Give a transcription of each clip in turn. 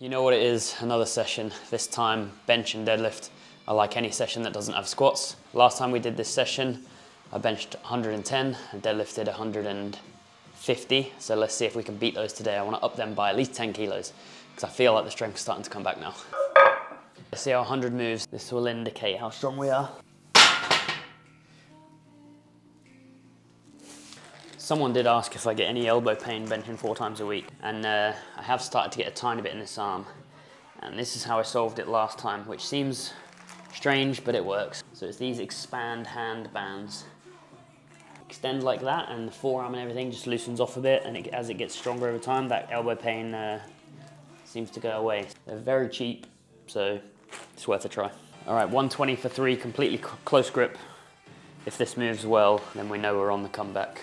You know what it is, another session, this time bench and deadlift. I like any session that doesn't have squats. Last time we did this session, I benched 110 and deadlifted 150. So let's see if we can beat those today. I wanna up them by at least 10 kilos because I feel like the strength is starting to come back now. Let's see how 100 moves. This will indicate how strong we are. Someone did ask if I get any elbow pain benching four times a week, and uh, I have started to get a tiny bit in this arm. And this is how I solved it last time, which seems strange, but it works. So it's these expand hand bands. Extend like that, and the forearm and everything just loosens off a bit, and it, as it gets stronger over time, that elbow pain uh, seems to go away. They're very cheap, so it's worth a try. All right, 120 for three, completely close grip. If this moves well, then we know we're on the comeback.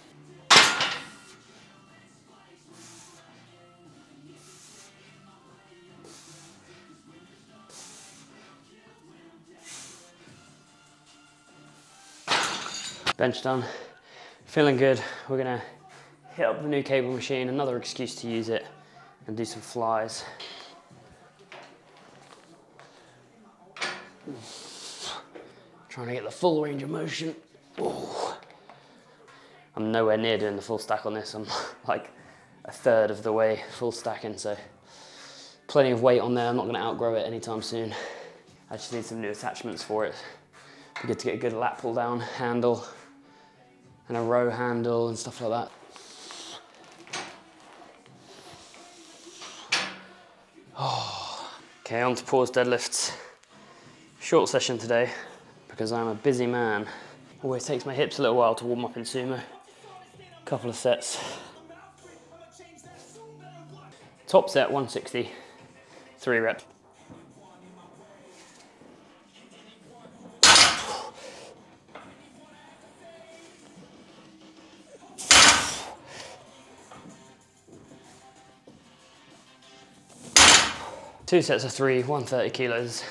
Bench done, feeling good. We're gonna hit up the new cable machine, another excuse to use it, and do some flies. Trying to get the full range of motion. Ooh. I'm nowhere near doing the full stack on this. I'm like a third of the way full stacking, so plenty of weight on there. I'm not gonna outgrow it anytime soon. I just need some new attachments for it. Be good to get a good lat pull down handle and a row handle and stuff like that. Oh. Okay, on to pause deadlifts. Short session today because I'm a busy man. Always takes my hips a little while to warm up in sumo. Couple of sets. Top set 160, three reps. Two sets of three, 130 kilos.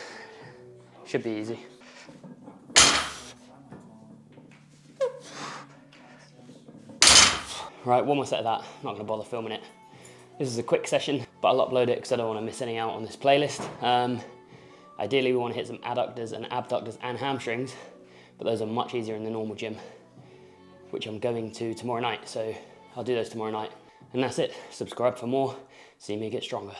Should be easy. Right, one more set of that. Not gonna bother filming it. This is a quick session, but I'll upload it because I don't wanna miss any out on this playlist. Um, ideally, we wanna hit some adductors and abductors and hamstrings, but those are much easier in the normal gym, which I'm going to tomorrow night. So I'll do those tomorrow night. And that's it. Subscribe for more. See me get stronger.